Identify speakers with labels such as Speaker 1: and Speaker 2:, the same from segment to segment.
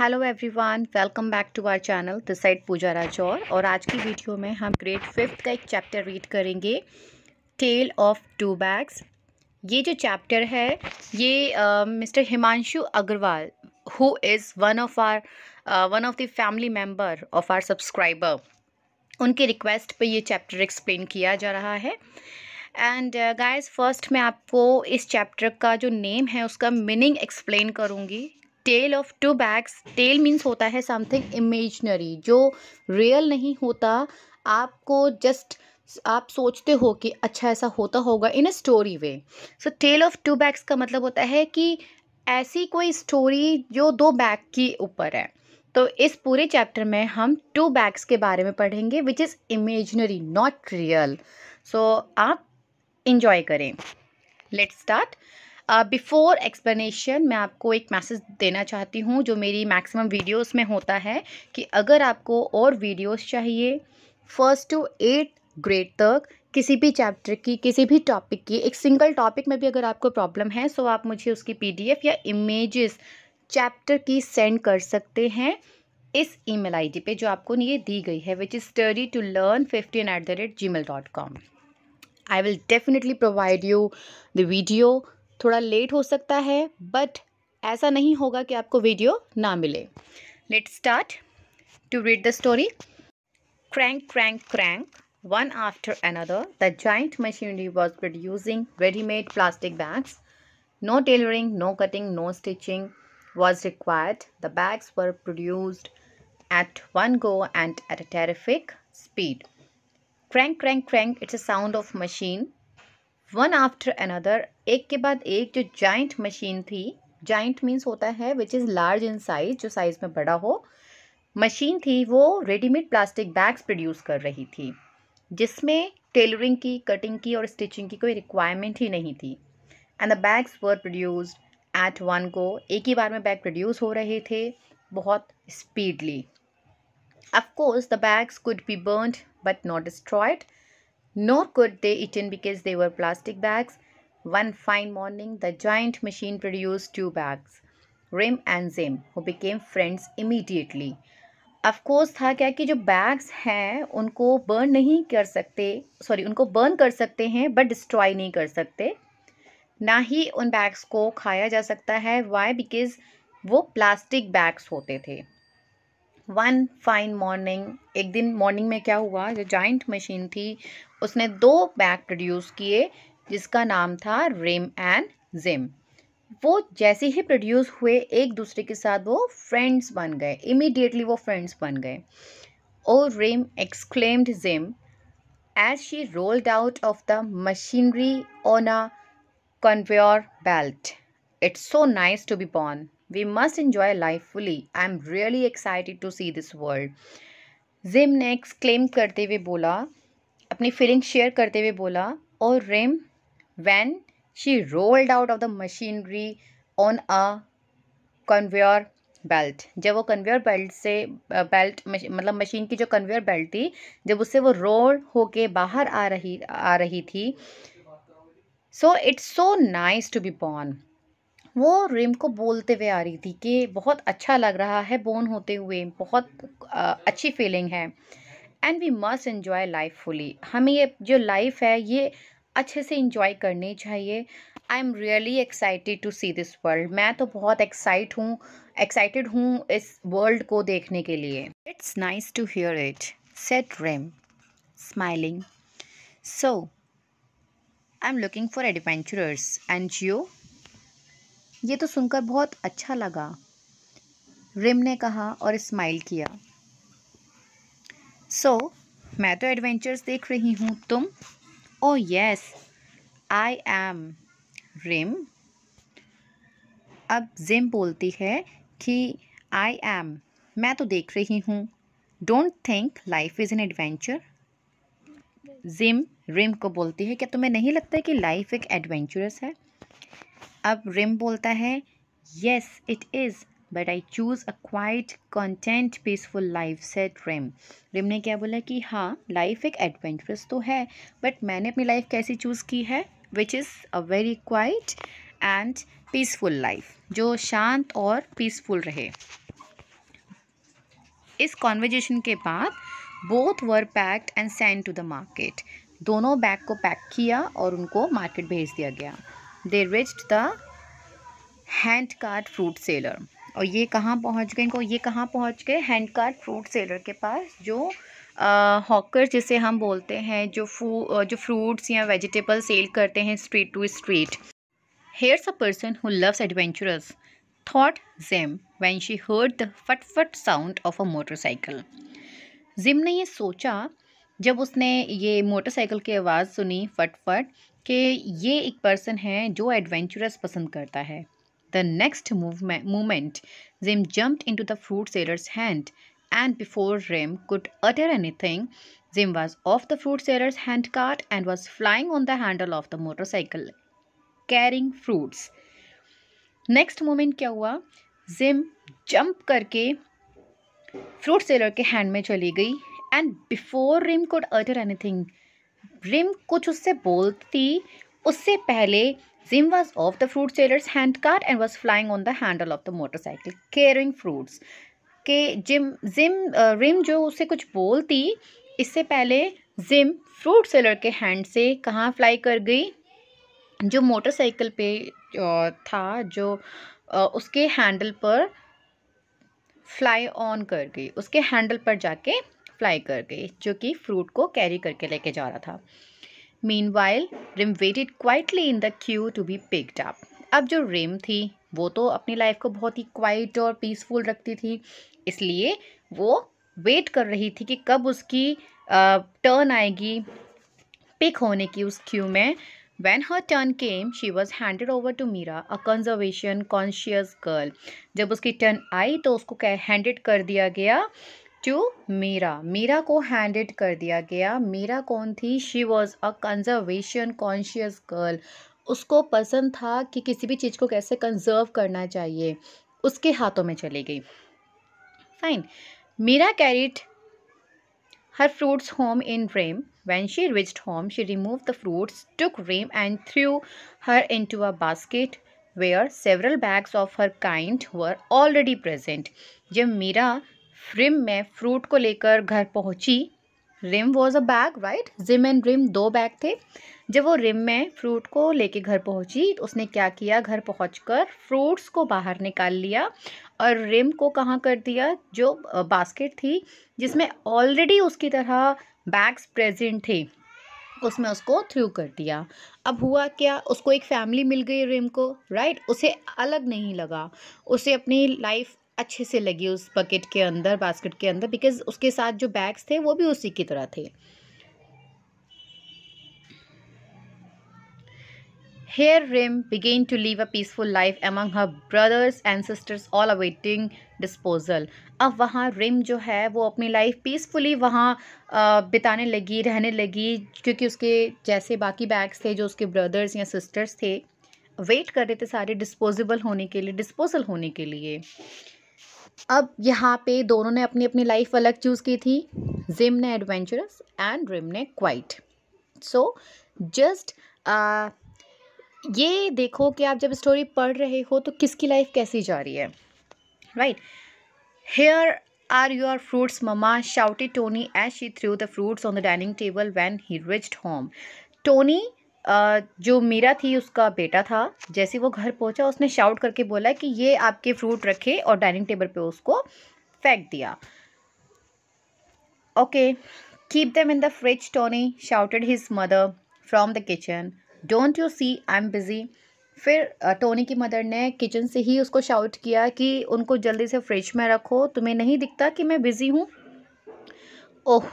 Speaker 1: Hello everyone welcome back to our channel the side Pooja Rajour और आज की video में हम ग्रेड फिफ्थ का एक चैप्टर रीड करेंगे टेल ऑफ़ टू बैग्स ये जो चैप्टर है, ये mister Himanshu Agarwal who is one of our one of the family member of our subscriber उनके रिक्वेस्ट पे ये चैप्टर एक्सप्लेन किया जा रहा है। एंड गाइस फ़र्स्ट मैं आपको इस चैप्टर का जो नेम है, उसका मीनिंग एक्सप्लेन करूँगी। Tale of two bags tale means होता है समथिंग इमेजनरी जो रियल नहीं होता। आपको जस्ट आप सोचते हो कि अच्छा ऐसा होता होगा in a story way so tale of two bags का मतलब होता है कि ऐसी कोई स्टोरी जो दो बैग के ऊपर है। तो इस पूरे चैप्टर में हम टू बैग्स के बारे में पढ़ेंगे which is imaginary not real so आप इंजॉय करें। Let start before uh, explanation मैं आपको एक मैसेज देना चाहती हूँ जो मेरी मैक्सिमम वीडियोस में होता है कि अगर आपको और वीडियोस चाहिए फ़र्स्ट टू एट ग्रेड तक किसी भी चैप्टर की किसी भी टॉपिक की एक सिंगल टॉपिक में भी अगर आपको प्रॉब्लम है सो आप मुझे उसकी पीडीएफ या इमेजेस चैप्टर की सेंड कर सकते हैं इस ईमेल आईडी पे जो आपको ये दी गई है which is study to learn fifteen at the rate G mail dot com I will definitely provide you the video थोड़ा लेट हो सकता है बट ऐसा नहीं होगा कि आपको वीडियो ना मिले। Let start to read the story crank crank crank one after another the joint machinery was producing readymade plastic bags no tailoring no cutting no stitching was required the bags were produced at one go and at a terrific speed crank crank crank it's a sound of machine one after another एक के बाद एक जो giant machine थी giant means होता है which is large in size जो size में बड़ा हो मशीन थी, वो रेडीमेड प्लास्टिक बैग्स प्रोड्यूस कर रही थी, जिसमें टेलरिंग की कटिंग की और स्टिचिंग की कोई रिक्वायरमेंट ही नहीं थी। And the bags were produced at one को एक ही बार में बैग प्रोड्यूस हो रहे थे, बहुत speedily of course the bags could be burned but not destroyed nor could they eaten because they were plastic bags. One fine morning, the giant machine produced two bags, Rim and Zim, who became friends immediately. Of course था क्या कि जो bags हैं उनको burn नहीं कर सकते sorry उनको बर्न कर सकते हैं बट डिस्ट्रॉय नहीं कर सकते ना ही उन बैग्स को खाया जा सकता है वाई बिकॉज़ वो प्लास्टिक बैग्स होते थे वन फाइन मॉर्निंग एक दिन मॉर्निंग में क्या हुआ जो जॉइंट मशीन थी उसने दो बैग प्रोड्यूस किए, जिसका नाम था रिम एंड जिम वो जैसे ही प्रोड्यूस हुए, एक दूसरे के साथ वो फ्रेंड्स बन गए, इमीडिएटली वो फ्रेंड्स बन गए ओ Rim exclaimed Jim, as she rolled out of the machinery on a conveyor belt it's so nice to be born We must enjoy life fully. I am really excited to see this world. Jim ने exclaim करते हुए बोला अपनी feeling share करते हुए बोला, और Rem when she rolled out of the machinery on a conveyor belt जब वो कन्वेयर बेल्ट से बेल्ट मतलब मशीन की जो कन्वेयर बेल्ट थी, जब उससे वो रोल होके बाहर आ रही आ रही थी so it's so nice to be born वो रिम को बोलते हुए आ रही थी कि बहुत अच्छा लग रहा है बोन होते हुए, बहुत अच्छी फीलिंग है। And we must enjoy life fully हमें ये, जो लाइफ है, ये अच्छे से इंजॉय करनी चाहिए। I am really excited to see this world मैं तो बहुत एक्साइट हूँ एक्साइटेड हूँ इस वर्ल्ड को देखने के लिए। It's nice to hear it said Rem smiling so I am looking for adventurers and you ये तो सुनकर बहुत अच्छा लगा। रिम ने कहा और स्माइल किया। सो so, मैं तो एडवेंचर्स देख रही हूँ तुम? Oh yes I am rim अब जिम बोलती है कि आई एम मैं तो देख रही हूँ। Don't think life is an adventure Jim Rim को बोलती है क्या तुम्हें नहीं लगता कि लाइफ एक एडवेंचरस है? अब रिम बोलता है yes it is but I choose a quiet content peaceful life said Rim Rim ने क्या बोला कि हाँ लाइफ एक एडवेंचरस तो है बट मैंने अपनी लाइफ कैसी चूज़ की है? Which is a very quiet and peaceful life जो शांत और पीसफुल रहे। इस कॉन्वर्जेशन के बाद both were packed and send to the market दोनों बैग को पैक किया और उनको मार्केट भेज दिया गया। They reached the hand cart fruit seller और ये कहाँ पहुँच गए इनको? ये कहाँ पहुँच गए? हैंड कार्ड फ्रूट सेलर के पास, जो हॉकर जिसे हम बोलते हैं, जो फू जो फ्रूट्स या वेजिटेबल सेल करते हैं street to street. Here's a person who loves adventurous thought Jim when she heard the फट फट sound of a motorcycle Jim ने ये सोचा, जब उसने ये मोटरसाइकिल की आवाज़ सुनी फट फट कि ये एक पर्सन है जो एडवेंचरस पसंद करता है। The next movement, moment, Zim jumped into the fruit seller's hand, and before Rim could utter anything, Zim was off the fruit seller's hand cart and was flying on the handle of the motorcycle, carrying fruits. Next moment क्या हुआ Jim jump करके fruit seller के hand में चली गई and before Rim could utter anything Rim कुछ उससे बोलती उससे पहले Zim was off the fruit seller's handcart and was flying on the handle of the motorcycle, carrying fruits. के जिम जिम रिम जो उसे कुछ बोलती इससे पहले जिम फ्रूट सेलर के हैंड से कहाँ फ्लाई कर गई जो मोटरसाइकिल पे था जो उसके हैंडल पर फ्लाई ऑन कर गई उसके हैंडल पर जाके फ्लाई कर गई जो कि फ्रूट को कैरी करके लेके जा रहा था while Rim waited quietly in the queue to be picked up अब जो रिम थी, वो तो अपनी लाइफ को बहुत ही क्वाइट और पीसफुल रखती थी। इसलिए वो वेट कर रही थी कि कब उसकी टर्न आएगी पिक होने की उस क्यू में। When her turn came she was handed over to Meera a conservation conscious girl जब उसकी टर्न आई तो उसको हैंडेड कर दिया गया। टू मीरा मीरा को हैंडेड कर दिया गया। मीरा कौन थी? She was a conservation conscious girl उसको पसंद था कि किसी भी चीज़ को कैसे कंजर्व करना चाहिए। उसके हाथों में चली गई। Fine Meera carried her fruits home in Rim when she reached home she removed the fruits took Rim and threw her into a basket where several bags of her kind were already present जब Meera rim में fruit को लेकर घर पहुँची। Rim was a bag right Jim and Rim दो bag थे। जब वो रिम में फ्रूट को लेके घर पहुँची तो उसने क्या किया? घर पहुंचकर फ्रूट्स को बाहर निकाल लिया और रिम को कहाँ कर दिया? जो बास्केट थी, जिसमें ऑलरेडी उसकी तरह बैग्स प्रेजेंट थे, उसमें उसको थ्रू कर दिया। अब हुआ क्या? उसको एक फैमिली मिल गई रिम को राइट उसे अलग नहीं लगा। उसे अपनी लाइफ अच्छे से लगी उस बकेट के अंदर बास्केट के अंदर बिकॉज़ उसके साथ जो बैग्स थे, वो भी उसी की तरह थे। Here Rim began to live a peaceful life among her brothers and sisters all awaiting disposal अब वहाँ रिम जो है, वो अपनी लाइफ पीसफुली वहाँ बिताने लगी, रहने लगी, क्योंकि उसके जैसे बाकी बैग्स थे, जो उसके ब्रदर्स या सिस्टर्स थे वेट कर रहे थे सारे डिस्पोजेबल होने के लिए डिस्पोजल होने के लिए। अब यहाँ पे दोनों ने अपनी अपनी लाइफ अलग चूज़ की थी। जिम ने एडवेंचरस एंड रिम ने क्वाइट सो जस्ट ये देखो कि आप जब स्टोरी पढ़ रहे हो तो किसकी लाइफ कैसी जा रही है? Right here are your fruits mama shouted Tony as she threw the fruits on the dining table when he reached home Tony जो मीरा थी, उसका बेटा था, जैसे वो घर पहुँचा, उसने शाउट करके बोला कि ये आपके फ्रूट रखे और डाइनिंग टेबल पे उसको फेंक दिया। Okay keep them in the fridge Tony shouted his mother from the kitchen don't you see I am busy फिर टोनी की मदर ने किचन से ही उसको शाउट किया कि उनको जल्दी से फ्रिज में रखो, तुम्हें नहीं दिखता कि मैं बिज़ी हूँ? ओह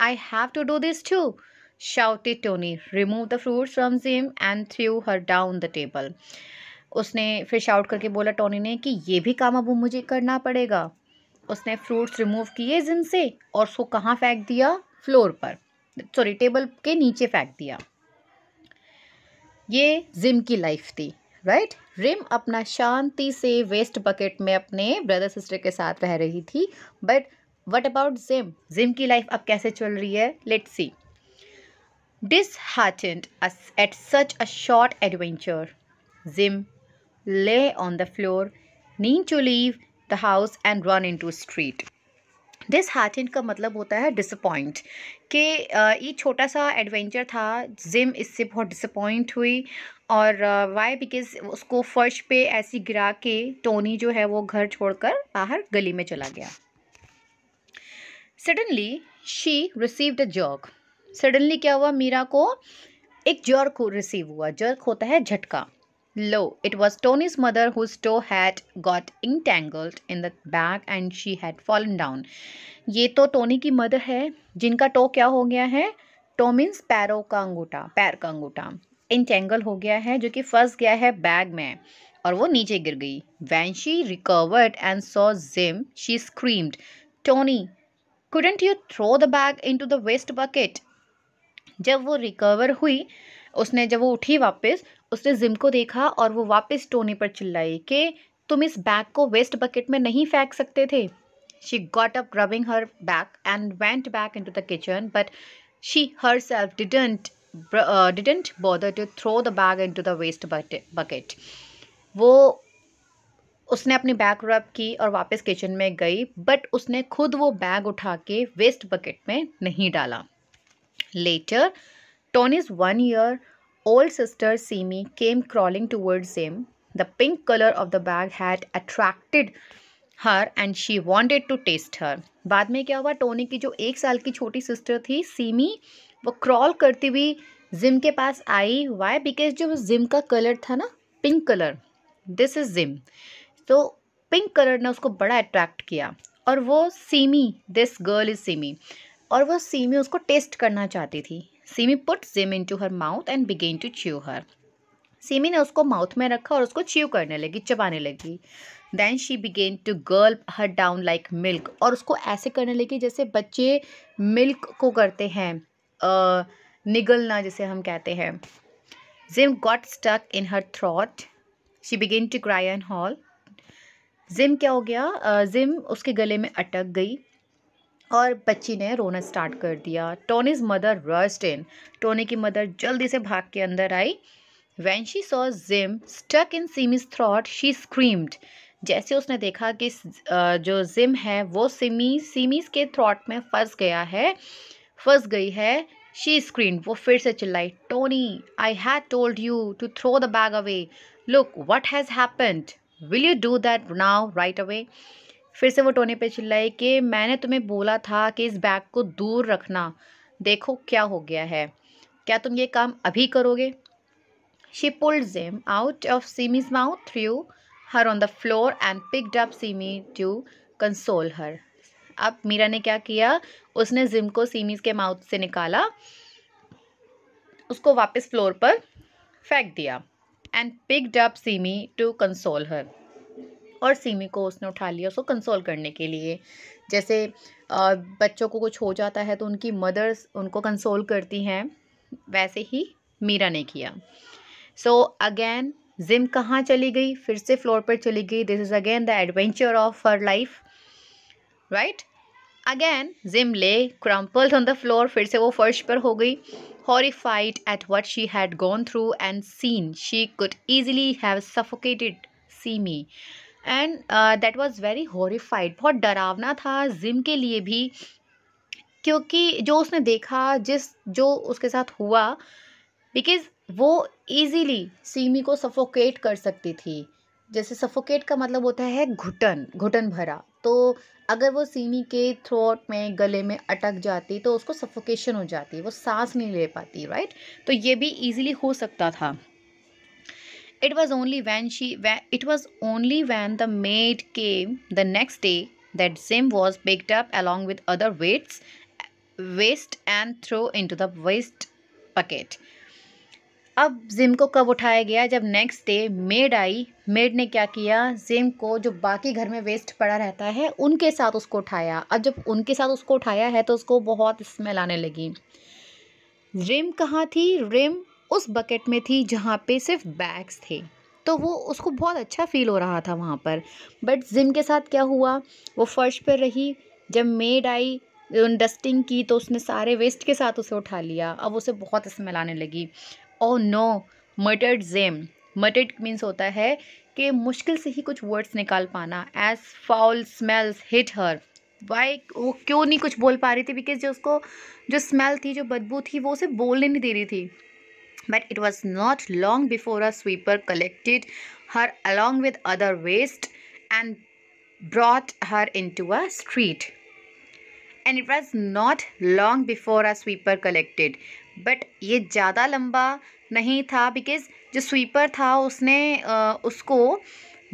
Speaker 1: I have to do this too shouted Tony. Remove the fruits from Zim, and threw her down the table. उसने फिर शाउट करके बोला टोनी ने कि ये भी काम अब मुझे करना पड़ेगा। उसने फ्रूट्स रिमूव किए जिन से और उसको कहाँ फेंक दिया? फ्लोर पर। सॉरी टेबल के नीचे फेंक दिया। ये जिम की लाइफ थी राइट रिम अपना शांति से वेस्ट बकेट में अपने ब्रदर सिस्टर के साथ रह रही थी but what about Jim Jim की लाइफ अब कैसे चल रही है? Let's see Disheartened at such a short adventure, Zim lay on the floor, needing to leave the house and run into street. Disheartened का मतलब होता है डिसअपॉइंट कि ये छोटा सा एडवेंचर था जिम इससे बहुत डिसअपॉइंट हुई और वाई बिकॉज़ उसको फर्श पे ऐसी गिरा के टोनी जो है वो घर छोड़कर बाहर गली में चला गया। Suddenly she received a jerk suddenly क्या हुआ? मीरा को एक जर्क रिसीव हुआ। जर्क होता है झटका। Lo, it was Tony's mother whose toe had got entangled in the bag and she had fallen down. ये तो टोनी की मदर है जिनका टो क्या हो गया है? टो मीन्स पैरों का अंगूठा पैर का अंगूठा। इंटेंगल हो गया है जो कि फंस गया है बैग में। और वो नीचे गिर गई। When she recovered and saw Jim she screamed Tony couldn't you throw the bag into the waste bucket जब वो रिकवर हुई, उसने जब वो उठी वापस, उसने जिम को देखा और वो वापस टोनी पर चिल्लाई कि, तुम इस बैग को वेस्ट बकेट में नहीं फेंक सकते थे. She got up rubbing her back and went back into the kitchen but she herself didn't didn't bother to throw the bag into the waste bucket वो, उसने अपनी बैग रब की और वापस किचन में गई बट उसने खुद वो बैग उठा के वेस्ट बकेट में नहीं डाला। Later Tony's one year old sister Simi came crawling towards him. The pink color of the bag had attracted her and she wanted to taste her. बाद में क्या हुआ टोनी की जो एक साल की छोटी सिस्टर थी सीमी वो क्रॉल करती हुई जिम के पास आई वाई बिकॉज़ जो जिम का कलर था ना pink colour this is Jim तो पिंक कलर ने उसको बड़ा अट्रैक्ट किया और वो Seemi this girl is Seemi और वह सीमी उसको टेस्ट करना चाहती थी। Seemi put Jim into her mouth and began to chew her. Seemi ने उसको माउथ में रखा और उसको च्यू करने लगी, चबाने लगी। Then she began to gulp her down like milk और उसको ऐसे करने लगी जैसे बच्चे मिल्क को करते हैं निगलना जैसे हम कहते हैं। Jim got stuck in her throat she began to cry and howl Jim क्या हो गया? जिम उसके गले में अटक गई। और बच्ची ने रोना स्टार्ट कर दिया। Tony's mother rushed in. Tony की मदर जल्दी से भाग के अंदर आई। When she saw Jim stuck in Seemi's throat she screamed जैसे उसने देखा कि जो जिम है, वो सिमी सीमीज के थ्रॉट में फंस गया है। फंस गई है। शी स्क्रीन वो फिर से चिल्लाई Tony I had told you to throw the bag away look what has happened will you do that now right away फिर से वो टोनी पे चिल्लाई कि मैंने तुम्हें बोला था कि इस बैग को दूर रखना। देखो क्या हो गया है। क्या तुम ये काम अभी करोगे? She pulled Jim out of Seemi's mouth threw her on the floor and picked up Seemi to console her अब मीरा ने क्या किया? उसने जिम को सीमीज के माउथ से निकाला, उसको वापस फ्लोर पर फेंक दिया and picked up Seemi to console her और सीमी को उसने उठा लिया उसको कंसोल करने के लिए। जैसे बच्चों को कुछ हो जाता है तो उनकी मदर्स उनको कंसोल करती हैं, वैसे ही मीरा ने किया। सो अगेन जिम कहाँ चली गई? फिर से फ्लोर पर चली गई। This is again the adventure of her life right again Jim lay crumpled on the floor फिर से वो फर्श पर हो गई। Horrified at what she had gone through and seen she easily have suffocated Seemi and that was very horrified बहुत डरावना था जिम के लिए भी, क्योंकि जो उसने देखा, जिस, जो उसके साथ हुआ बिकॉज़ वो ईज़िली सीमी को सफोकेट कर सकती थी। जैसे सफोकेट का मतलब होता है घुटन घुटन भरा। तो अगर वो सीमी के थ्रोट में, गले में अटक जाती तो उसको सफोकेशन हो जाती, वो सांस नहीं ले पाती राइट तो ये भी इजीली हो सकता था। It was only when she it was only when the maid came the next day that Zim was picked up along with other weights waste and throw into the waste bucket. अब gym को कब उठाया गया जब next day maid आई maid ने क्या किया जिम को जो बाकी घर में वेस्ट पड़ा रहता है उनके साथ उसको उठाया अब जब उनके साथ उसको उठाया है तो उसको बहुत स्मेल आने लगी रिम कहाँ थी रिम उस बकेट में थी जहाँ पे सिर्फ़ बैग्स थे। तो वो उसको बहुत अच्छा फील हो रहा था वहाँ पर। बट जिम के साथ क्या हुआ? वो फर्श पर रही। जब मेड आई डस्टिंग की तो उसने सारे वेस्ट के साथ उसे उठा लिया। अब उसे बहुत स्मेल आने लगी। ओ no muttered Jim muttered means होता है कि मुश्किल से ही कुछ वर्ड्स निकाल पाना। As foul smells hit her why वो क्यों नहीं कुछ बोल पा रही थी? बिकॉज़ जो उसको, जो स्मेल थी, जो बदबू थी, वो उसे बोलने नहीं दे रही थी। But it was not long before a sweeper collected her along with other waste and brought her into a and it was not long before a sweeper collected but ये ज़्यादा लंबा नहीं था बिकॉज़ जो स्वीपर था उसने आ, उसको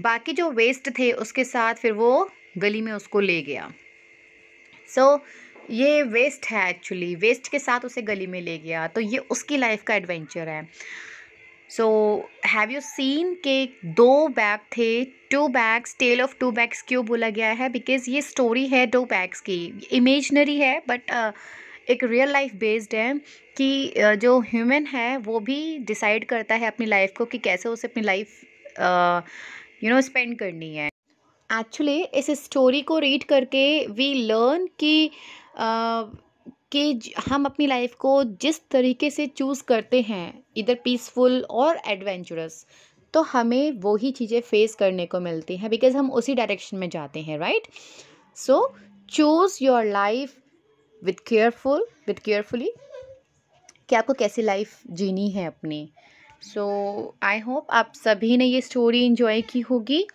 Speaker 1: बाकी वेस्ट थे उसके साथ फिर वो गली में उसको ले गया। सो so, ये वेस्ट है एक्चुअली वेस्ट के साथ उसे गली में ले गया। तो ये उसकी लाइफ का एडवेंचर है। सो हैव यू सीन के दो बैग थे? Two bags tale of two bags क्यों बोला गया है? बिकॉज़ ये स्टोरी है दो बैग्स की। इमेजनरी है बट uh, एक रियल लाइफ बेस्ड है कि uh, जो ह्यूमन है वो भी डिसाइड करता है अपनी लाइफ को कि कैसे उसे अपनी लाइफ यू नो स्पेंड करनी है। एक्चुअली इस स्टोरी को रीड करके वी लर्न कि कि हम अपनी लाइफ को जिस तरीके से चूज़ करते हैं इधर पीसफुल और एडवेंचरस तो हमें वही चीज़ें फेस करने को मिलती हैं बिकॉज़ हम उसी डायरेक्शन में जाते हैं right so choose your life with careful with carefully कि आपको कैसी लाइफ जीनी है अपनी? सो आई होप आप सभी ने ये स्टोरी इन्जॉय की होगी।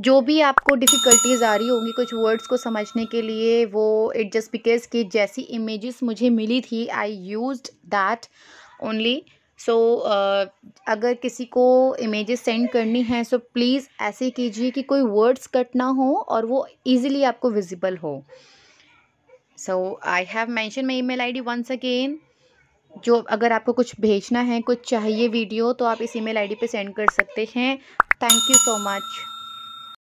Speaker 1: जो भी आपको डिफ़िकल्टीज़ आ रही होंगी कुछ वर्ड्स को समझने के लिए, वो इट जस्ट बिकॉज़ कि जैसी इमेजेस मुझे मिली थी I use that only so अगर किसी को इमेजेस सेंड करनी है सो प्लीज़ ऐसे कीजिए कि कोई वर्ड्स कट ना हो और वो ईज़िली आपको विजिबल हो. So I have mention my email I D once again जो अगर आपको कुछ भेजना है, कुछ चाहिए वीडियो तो आप इस ईमेल आईडी पे सेंड कर सकते हैं. Thank you so much